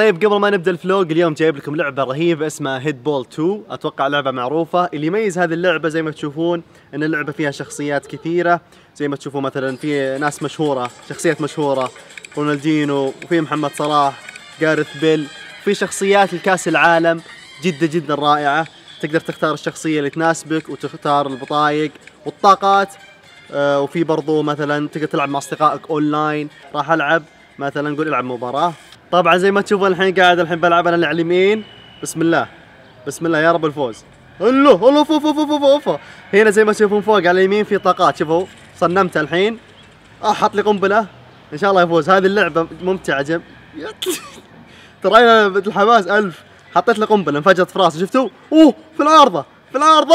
طيب قبل ما نبدأ ال vlog اليوم جايب لكم لعبة رهيبة اسمها Head Ball 2 أتوقع لعبة معروفة. اللي يميز هذه اللعبة زي ما تشوفون إن اللعبة فيها شخصيات كثيرة. زي ما تشوفون مثلا في ناس مشهورة شخصيات مشهورة. رونالدينو وفي محمد صلاح جارث بيل. في شخصيات لكأس العالم جدا جدا رائعة. تقدر تختار الشخصية اللي تناسبك وتختار البطايق والطاقات. آه، وفي برضو مثلا تقدر تلعب مع أصدقائك اونلاين راح ألعب مثلا نقول العب مباراة. طبعا زي ما تشوفون الحين قاعد الحين بلعب أنا على اليمين. بسم الله. بسم الله يا رب الفوز. ألو ألو فوف فوف فوف فوف هنا زي ما تشوفون فوق على اليمين في طاقات. شوفوا صنمت الحين. آه حط لي قنبلة. إن شاء الله يفوز. هذه اللعبة ممتعة جم ترى الحماس ألف. حطيت له قنبلة انفجرت في راسي. شفتوا؟ أوه في العارضه في العارضه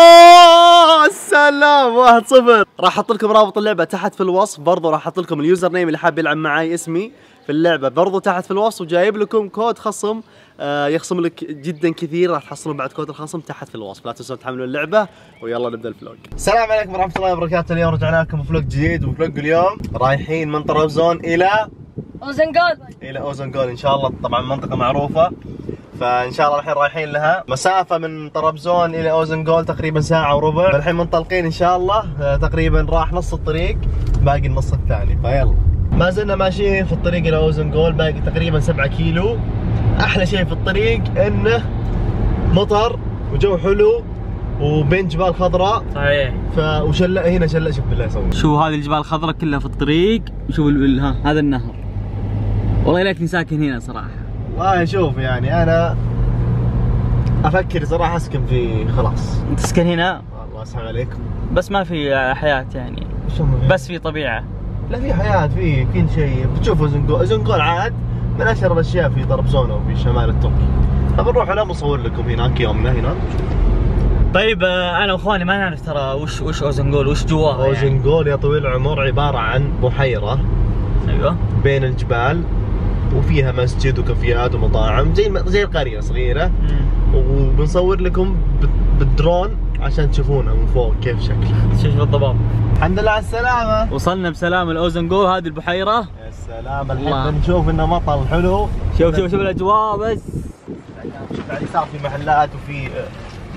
السلام واحد صفر. راح أحط لكم رابط اللعبة تحت في الوصف. برضو راح أحط لكم ال username اللي حاب يلعب معي اسمي في اللعبة. برضو تحت في الوصف وجايب لكم كود خصم. آه يخصم لك جدا كثير. راح تحصلون بعد كود الخصم تحت في الوصف. لا تنسون تحملون اللعبة ويلا نبدأ ال vlog. السلام عليكم ورحمة الله وبركاته. اليوم رجعنا لكم ب vlog جديد و vlog اليوم رايحين من طرابزون إلى اوزنجول إلى اوزنجول إن شاء الله. طبعا منطقة معروفة. فإن شاء الله الحين رايحين لها. مسافة من طرابزون إلى اوزنجول تقريبا ساعة وربع. فالحين منطلقين إن شاء الله. آه، تقريبا راح نص الطريق باقي النص الثاني. فيلا. ما زلنا ماشيين في الطريق إلى اوزنجول باقي تقريبا 7 كيلو. أحلى شيء في الطريق إنه مطر وجو حلو وبين جبال خضراء. صحيح. ف وشلة هنا شلة شوف بالله يسوي. شو هذه الجبال الخضراء كلها في الطريق؟ وشوف ها هذا النهر. والله ليتني ساكن هنا صراحة. والله شوف يعني أنا أفكر صراحة أسكن في خلاص. تسكن هنا؟ الله يسهل عليكم. بس ما في حياة يعني. بس في طبيعة. لا في حياة في كل شيء. بتشوفوا زنقول زنقول عاد من أشهر الأشياء في طرابزون وفي شمال التركي. فبنروح هنا بنصور لكم هناك يومنا هنا. طيب آه، أنا وإخواني ما نعرف ترى وش وش أوزنقول وش جواها يعني. أوزنقول يا طويل العمر عبارة عن بحيرة أيوه. بين الجبال. وفيها مسجد وكافيات ومطاعم زي زي القرية صغيرة. وبنصور لكم بال- بالدرون عشان تشوفونها من فوق كيف شكلها شوف الضباب؟ الحمد لله على السلامة. وصلنا بسلام الاوزنقول هذه البحيرة. يا سلام الله. الحين بنشوف إنه مطر حلو. شوف شوف شوف الأجواء بس. شوف على اليسار في محلات وفي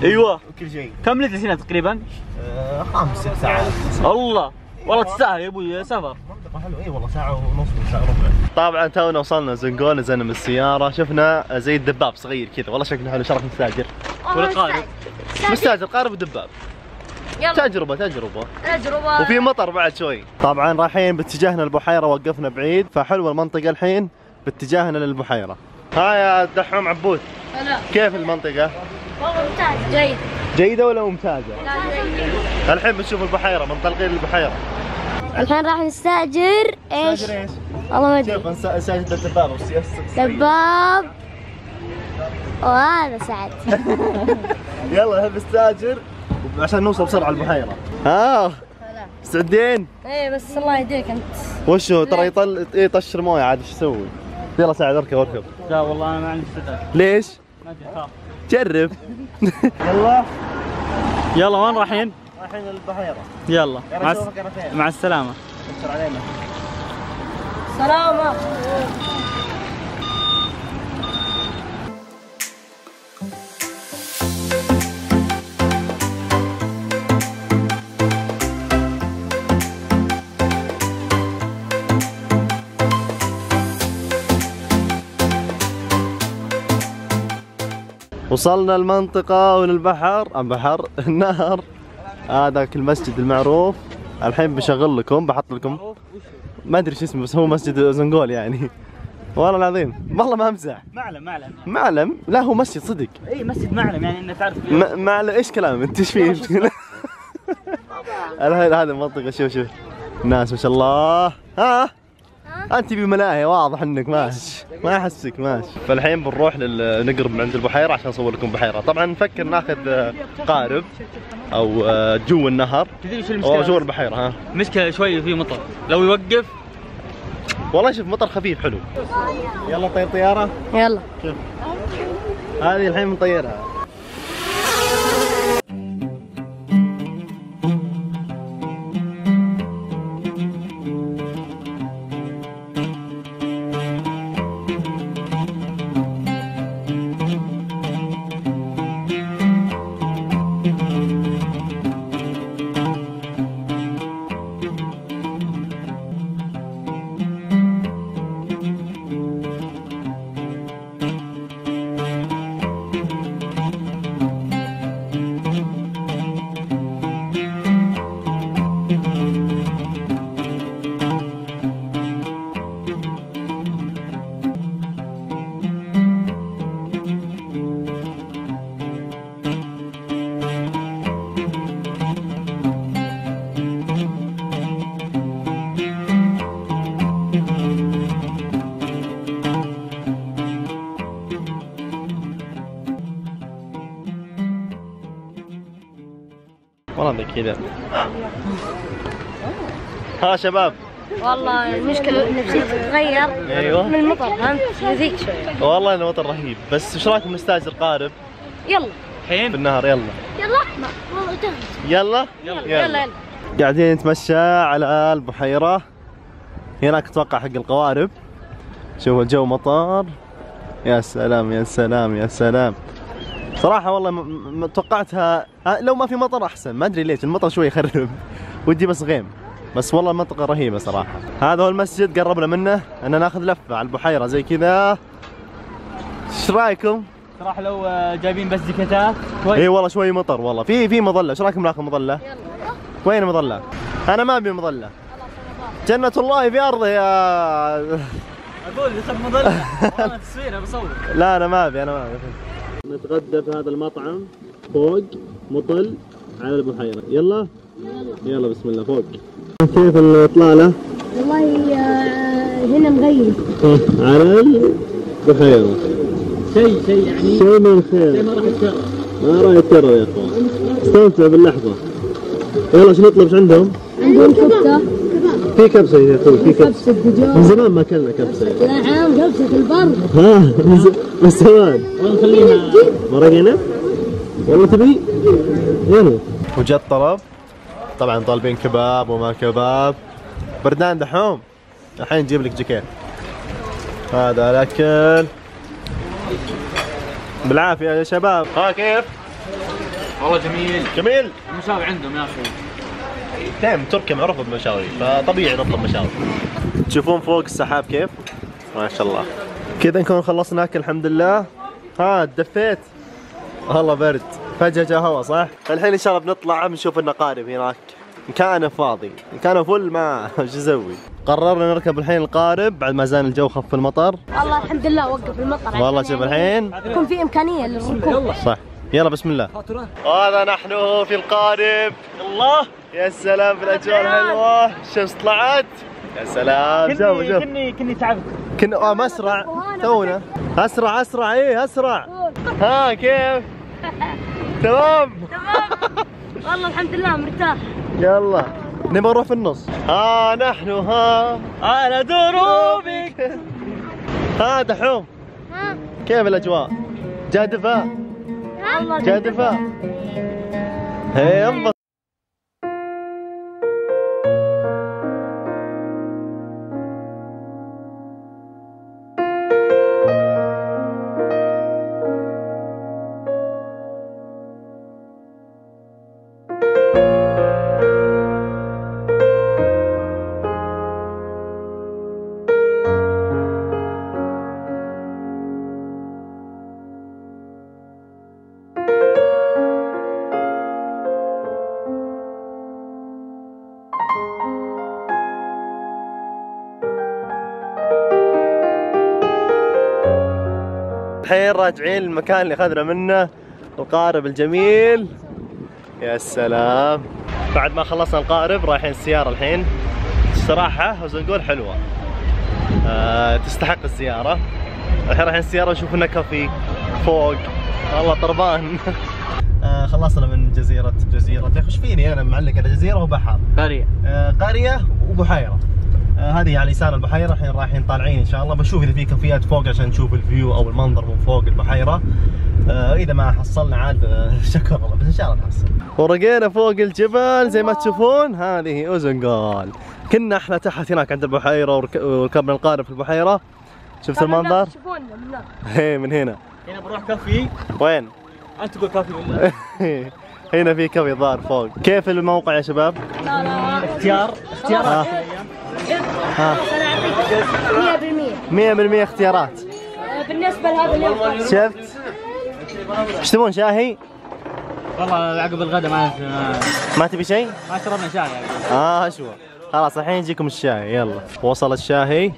أيوه. وكل شيء. كم لتر هنا تقريبا؟ آه، خمس ست ساعات. الله. والله تستاهل يا أبوي سفر منطقة حلوة اي والله ساعة ونص ساعة وربع طبعا تونا وصلنا زنقول نزلنا من السيارة. شفنا زي الدباب صغير كذا. والله شكله حلو شرف مستاجر. ولا قارب مستاجر. قارب الدباب يلا. تجربة تجربة. تجربة. وفي مطر بعد شوي. طبعا رايحين باتجاهنا البحيرة وقفنا بعيد. فحلوة المنطقة الحين باتجاهنا للبحيرة. ها يا دحوم عبود. هلا. كيف المنطقة؟ والله ممتاز. جيد. جيدة ولا ممتازة؟ لا جيد. الحين بنشوف البحيرة منطلقين للبحيرة الحين راح نستأجر إيش؟ نستأجر إيش؟ والله ما أدري. شوف نس- نستأجر الدبابة؟ والسياسة دباب. وهذا سعد. يلا نحب نستأجر عشان نوصل بسرعة البحيرة. ها مستعدين؟ إيه بس الله يهديك أنت. وشو ترى يطل يطشر موية عاد إيش يسوي؟ يلا سعد اركب اركب. لا والله أنا ما عندي استعداد ليش؟ ما أدري جرب. يلا. يلا وين رايحين؟ رايحين للبحيرة يلا مع, فين مع السلامة. كسر علينا. سلامة. وصلنا المنطقة وللبحر. البحر النهر. هذاك المسجد المعروف. الحين بشغل لكم بحط لكم. ما أدري شو اسمه بس هو مسجد زنقول يعني. والله العظيم. والله ما أمزح. معلم معلم. معلم؟ لا هو مسجد صدق. إي مسجد معلم يعني انك تعرف معلم إيش كلام أنت؟ إيش فيه؟ الحين هذه المنطقة شوف شوف. الناس ما شاء الله. ها؟ أنت بملاهي واضح إنك ماشي ما أحسك ماشي فالحين بنروح لل... نقرب من عند البحيرة عشان نصور لكم بحيرة. طبعا نفكر ناخذ آه، قارب أو آه، جو النهر. تدري شو أو المشكلة؟ جو البحيرة ها. مشكلة شوي في مطر. لو يوقف. والله شوف مطر خفيف حلو. يلا طير طيارة؟ يلا. شوف. هذه الحين بنطيرها كذا. ها شباب. والله المشكلة نفسيتي تتغير أيوة. من المطر فهمت يذيك شوي. والله المطر رهيب. بس إيش رأيكم نستأجر قارب؟ يلا. الحين بالنهار يلا. يلا. ما والله تهت يلا يلا. يلا يلا. قاعدين نتمشى على البحيرة هناك أتوقع حق القوارب. شوف الجو مطر. يا سلام يا سلام يا سلام. صراحة والله م- م- توقعتها لو ما في مطر أحسن. ما أدري ليش المطر شوي يخرب. ودي بس غيم. بس والله المنطقة رهيبة صراحة. هذا هو المسجد قربنا منه أن ناخذ لفة على البحيرة زي كذا. إيش رأيكم؟ صراحة لو آه، جايبين بس جاكيتات. كويس. اي والله شوي مطر والله. في في مظلة. إيش رأيكم ناخذ مظلة؟ وين المظلة؟ أنا ما أبي مظلة. جنة الله في أرضه يا أقول يصير مظلة والله تصوير بصور لا أنا ما أبي أنا ما أبي. نتغدى في هذا المطعم. فوق مطل على البحيرة. يلا؟ يلا بسم الله. فوق. كيف الإطلالة؟ والله آه، هنا مغير على البحيرة. شيء شيء يعني شيء من خير. ما راح يتكرر. ما راح يتكرر يا أخوان. استمتع باللحظة. يلا شو نطلب؟ إيش عندهم؟ عندهم في كبسة يا أخوي في كبسة. دجاج من زمان ما أكلنا كبسة. نعم كبسة البر ها من زمان. والله خليها. مرقنا والله تبي؟ يلا. وجت طلب. طبعا طالبين كباب وما كباب. بردان دحوم. الحين نجيب لك جاكيت هذا الأكل. بالعافية يا شباب. ها كيف؟ والله جميل. جميل. المشاوي عندهم يا أخي. دايم تركيا معروفة بالمشاوي فطبيعي نطلب مشاوي. تشوفون فوق السحاب كيف؟ ما شاء الله. كذا نكون خلصنا أكل الحمد لله. ها دفيت والله برد. فجأة جاء هوا صح؟ الحين إن شاء الله بنطلع بنشوف النقارب هناك. إن كان فاضي. إن كان فل ما إيش أسوي؟ قررنا نركب الحين القارب بعد ما زان الجو خف المطر. والله الحمد لله وقف المطر. والله شوف الحين. يكون في إمكانية للركوب. صح. يلا بسم الله. هذا نحن في القارب الله. يا سلام في الأجواء الحلوة. الشمس طلعت. يا سلام. شوف شوف كني كني تعبت. كنا آه مسرع. تونا. أسرع أسرع. إيه أسرع. ها كيف؟ تمام. والله الحمد لله مرتاح. يلا. نبغى نروح في النص. ها نحن ها. على دروبك. ها دحوم. ها. كيف الأجواء؟ جادفة؟ والله جادفه هي انبسط الحين راجعين للمكان اللي أخذنا منه القارب الجميل. يا سلام. بعد ما خلصنا القارب رايحين السيارة الحين. الصراحة وزنقول حلوة. آه تستحق الزيارة. الحين رايحين السيارة نشوف لنا كافي. فوق. والله طربان. آه خلصنا من جزيرة جزيرة. يا أخي إيش فيني أنا معلق على جزيرة وبحر قرية. آه، قرية وبحيرة. هذه على يسار البحيرة. الحين رايحين طالعين إن شاء الله. بشوف إذا في كافيات فوق عشان نشوف الفيو أو المنظر من فوق البحيرة. آه، إذا ما حصلنا عاد آه، شكر الله بس إن شاء الله نحصل ورقينا فوق الجبل زي ما تشوفون. هذه اوزنجول كنا إحنا تحت هناك عند البحيرة ورك- وركبنا القارب في البحيرة. شفت المنظر؟ شوفونا من هناك. هي من هنا. هنا بروح كافي. وين؟ أنت تقول كافي ولا؟ هنا في كافي ظهر فوق. كيف الموقع يا شباب؟ لا لا اختيار. ها أنا 100% 100% اختيارات. بالنسبة لهذا اليوم. شفت؟ إيش تبون شاهي؟ والله عقب الغداء ما ما تبي شيء؟ ما شربنا شاي يعني. آه اشوى خلاص الحين يجيكم الشاي يلا. وصل الشاهي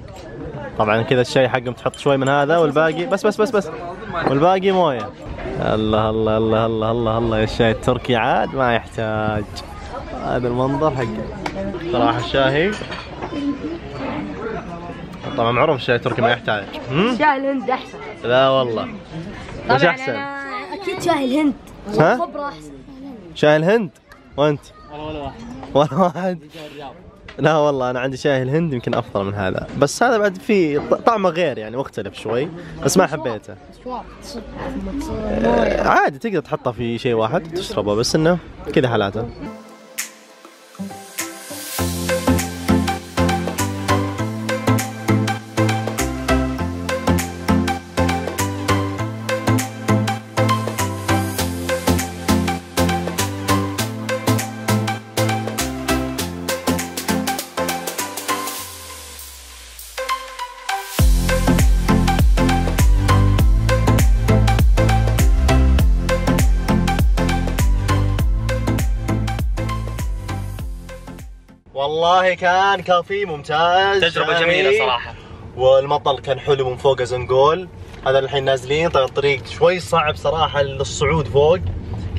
طبعا كذا الشاي حقهم تحط شوي من هذا والباقي. بس بس بس بس. والباقي موية. الله الله الله الله الله الله. يا الشاي التركي عاد ما يحتاج. هذا المنظر حقه. صراحة الشاهي طبعا معروف الشاي التركي ما يحتاج؟ شاي الهند أحسن. لا والله. وش طبعا احسن؟ أكيد شاي الهند. ها؟ خبرة أحسن. شاي الهند؟ وأنت؟ والله ولا واحد. ولا واحد؟ لا والله أنا عندي شاي الهند يمكن أفضل من هذا. بس هذا بعد فيه طعمه غير يعني مختلف شوي. بس ما حبيته. آه، عادي تقدر تحطه في شيء واحد وتشربه بس إنه كذا حالاته. والله كان كافي ممتاز. تجربة شاي. جميلة صراحة. والمطر كان حلو من فوق اوزنجول هذا الحين نازلين طيب الطريق شوي صعب صراحة للصعود فوق.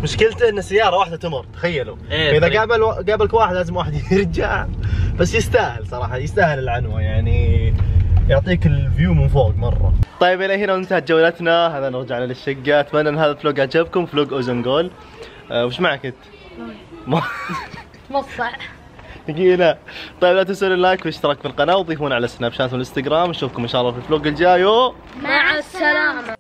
مشكلته إن سيارة واحدة تمر تخيلوا. إيه، فاذا الطريق. قابل قابلك واحد لازم واحد يرجع. بس يستاهل صراحة يستاهل العنوة. يعني يعطيك ال view من فوق مرة. طيب إلى هنا انتهت جولتنا. هذا رجعنا للشقة. أتمنى إن هذا ال vlog عجبكم vlog اوزنجول أه وش معك أنت؟ ما مصع. ثقيلة طيب لا تنسون ال like والاشتراك في القناة وضيفونا على سناب شات والإنستغرام. نشوفكم إن شاء الله في ال vlog الجاي مع السلامة.